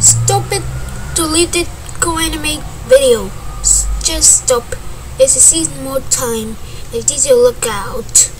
Stop it! Delete it! GoAnimate video! Just stop. It's a season more time. It's need you to look out.